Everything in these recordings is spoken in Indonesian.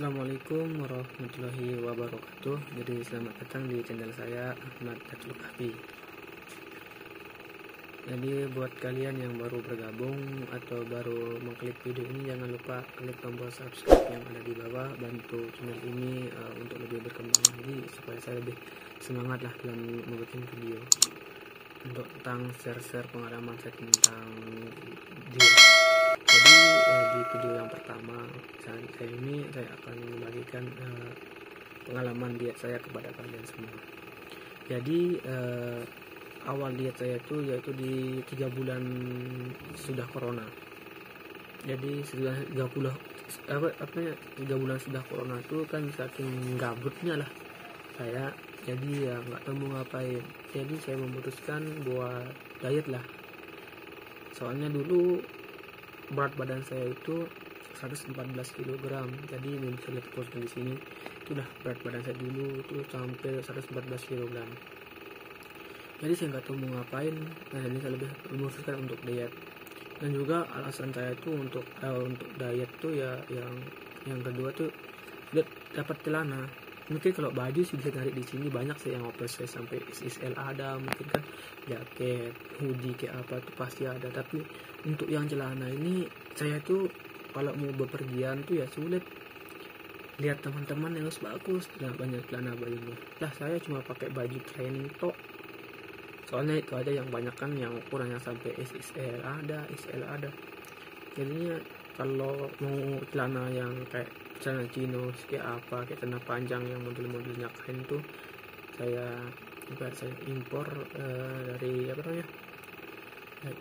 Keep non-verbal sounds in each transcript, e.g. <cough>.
Assalamualaikum warahmatullahi wabarakatuh. Jadi selamat datang di channel saya Ahmad Tajul Kahfi. Jadi buat kalian yang baru bergabung Atau baru mengklik video ini Jangan lupa klik tombol subscribe yang ada di bawah. Bantu channel ini uh, untuk lebih berkembang lagi Supaya saya lebih semangat lah dalam membuat video Untuk tentang share-share pengalaman saya tentang dia eh, di video yang pertama saya, ini saya akan membagikan eh, pengalaman diet saya kepada kalian semua. Jadi eh, awal diet saya itu yaitu di tiga bulan sudah corona. Jadi sudah 30 apa apa tiga bulan sudah corona itu kan saking gabutnya lah saya. Jadi ya nggak tahu mau ngapain. Jadi saya memutuskan buat diet lah. Soalnya dulu berat badan saya itu 114 kg jadi ini bisa lihat posnya di sini. Itu udah berat badan saya dulu itu sampai 114 kg jadi saya nggak tahu mau ngapain nah ini saya lebih memutuskan untuk diet. Dan juga alasan saya itu untuk uh, untuk diet tuh ya yang yang kedua tuh dapat celana mungkin kalau baju sih bisa cari di sini. Banyak sih yang oversize sampai XXL ada mungkin kan jaket hoodie kayak apa tuh pasti ada. Tapi untuk yang celana ini saya tuh kalau mau bepergian tuh ya sulit. Lihat teman-teman yang harus bagus dan banyak celana bajunya lah saya cuma pakai baju training tok. Soalnya itu aja yang banyak kan yang ukurannya sampai XXL ada XL ada. Jadinya kalau mau celana yang kayak celana chino kayak apa kayak celana panjang yang model-modelnya kain tuh saya juga saya impor uh, dari apa namanya? Saya,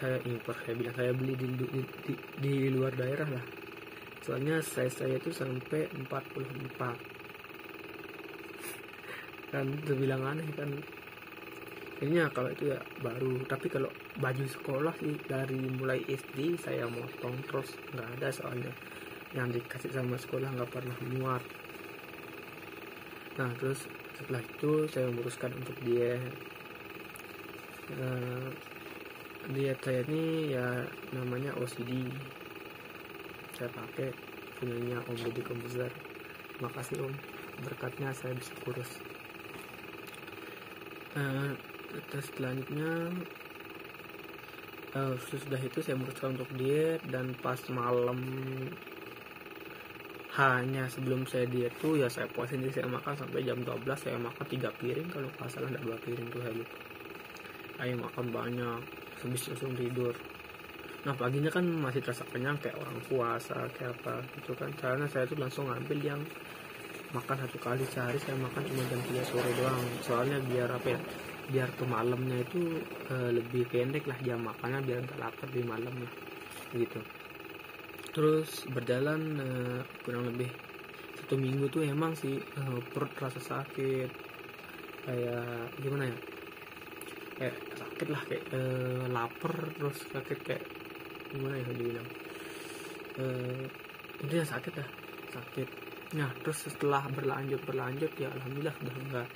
saya impor saya bilang saya beli di, di, di, di luar daerah lah. Soalnya saya saya itu sampai 44 kan terbilang aneh kan. Ini kalau itu ya baru tapi kalau baju sekolah sih dari mulai SD saya motong terus nggak ada soalnya yang dikasih sama sekolah nggak pernah muat. Nah terus setelah itu saya memutuskan untuk diet. Uh, diet saya ini ya namanya OCD saya pakai punyanya Om Deddy Komposer makasih Om. Berkatnya saya bisa kurus. Uh, terus selanjutnya uh, sudah itu saya memutuskan untuk diet dan pas malam hanya sebelum saya diet tuh ya saya puasin diri saya makan sampai jam 12 saya makan tiga piring kalau nggak salah ada dua piring tuh lupa. Ayo makan banyak habis langsung tidur. Nah paginya kan masih terasa kenyang kayak orang puasa kayak apa gitu kan. Karena saya tuh langsung ngambil yang makan satu kali sehari saya makan cuma jam 3 sore doang. Soalnya biar apa ya biar tuh malamnya itu e, lebih pendek lah jam makannya biar nggak lapar di malamnya gitu terus berjalan uh, kurang lebih satu minggu tuh emang sih uh, perut rasa sakit. Kayak gimana ya? Kayak sakit lah kayak uh, lapar terus sakit kayak gimana ya dibilang. Uh, intinya sakit lah sakit. Nah terus setelah berlanjut berlanjut ya alhamdulillah sudah enggak.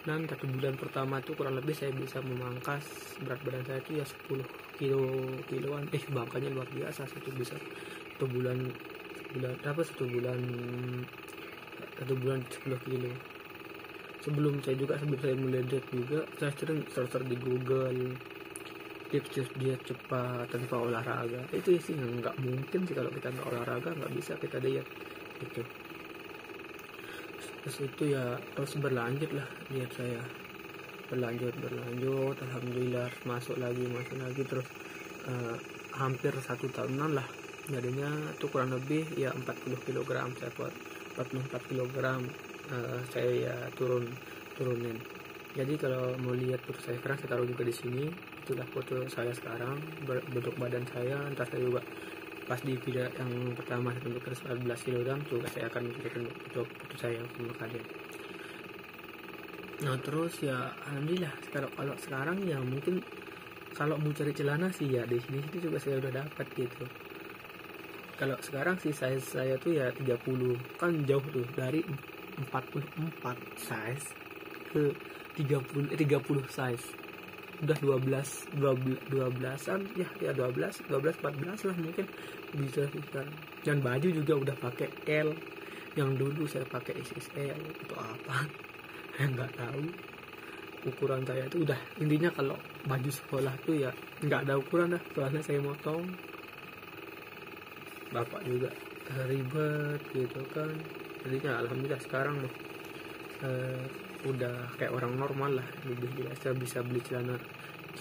Dan satu bulan pertama itu kurang lebih saya bisa memangkas berat badan saya itu ya 10 kilo kiloan. Eh bangkanya luar biasa satu bisa satu bulan bulan apa satu bulan satu bulan 10 kilo. Sebelum saya juga sebelum saya mulai diet juga saya sering search di Google tips dia cepat tanpa olahraga. Itu sih nggak mungkin sih kalau kita nggak olahraga nggak bisa kita diet itu terus itu ya terus berlanjut lah diet saya. Berlanjut berlanjut alhamdulillah masuk lagi masuk lagi terus uh, hampir satu tahunan lah jadinya itu kurang lebih ya 40 kg saya buat. 44 kg uh, saya ya turun turunin. Jadi kalau mau lihat foto saya sekarang saya taruh juga di sini. Itulah foto saya sekarang bentuk badan saya. Entah saya juga pas di video yang pertama saya tunjukkan 14 kg juga saya akan menunjukkan foto, foto saya sama kalian nah terus ya alhamdulillah kalau kalau sekarang ya mungkin kalau mau cari celana sih ya di sini itu juga saya udah dapat gitu kalau sekarang sih size saya tuh ya 30 kan jauh tuh dari 44 size ke 30 eh, 30 size. Udah 12 12 12an ya ya 12 12 14 lah mungkin bisa sekarang. Dan baju juga udah pakai L. Yang dulu saya pakai XXL itu apa? <laughs> Saya nggak tahu. Ukuran saya itu udah intinya kalau baju sekolah tuh ya nggak ada ukuran dah soalnya saya motong bapak juga ribet gitu kan. Jadinya alhamdulillah sekarang mah uh, udah kayak orang normal lah. Lebih biasa bisa beli celana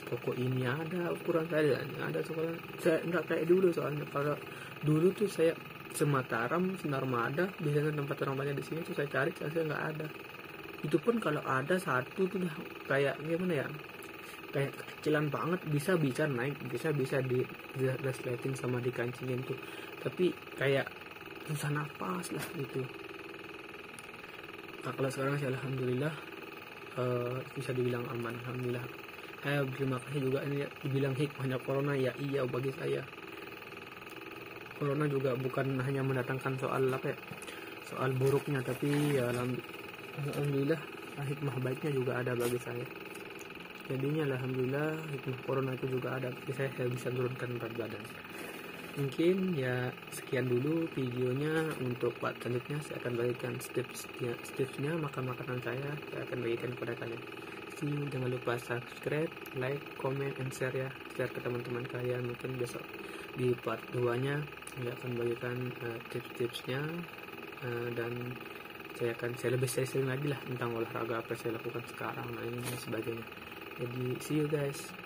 toko ini. Ada ukuran saya ada sekolah. Saya nggak kayak dulu soalnya. Kalau dulu tuh saya semataram senarmada biasanya tempat orang banyak di sini tuh saya cari saya nggak ada. Itu pun kalau ada satu tuh kayak gimana ya kayak kecilan banget bisa bisa naik bisa bisa di resleting sama dikancingin tuh. Tapi kayak susah napas lah gitu. Nah kalau sekarang sih alhamdulillah uh, bisa dibilang aman alhamdulillah. Saya terima kasih juga ini dibilang hikmahnya corona ya iya bagi saya. Corona juga bukan hanya mendatangkan soal apa ya soal buruknya tapi ya alhamdulillah hikmah baiknya juga ada bagi saya jadinya alhamdulillah hikmah corona itu juga ada. Bagi saya saya bisa turunkan berat badan. Mungkin ya sekian dulu videonya untuk part selanjutnya. Saya akan bagikan tipsnya tipsnya makan makanan saya. Saya akan bagikan kepada kalian. See jangan lupa subscribe like comment and share ya. Share ke teman-teman kalian. Mungkin besok di part 2 nya saya akan bagikan uh, tips-tipsnya. Uh, dan saya akan saya lebih sering lagi lah tentang olahraga apa saya lakukan sekarang nah dan sebagainya jadi see you guys